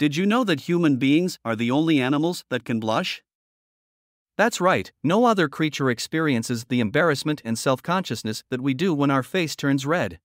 Did you know that human beings are the only animals that can blush? That's right, no other creature experiences the embarrassment and self consciousness that we do when our face turns red.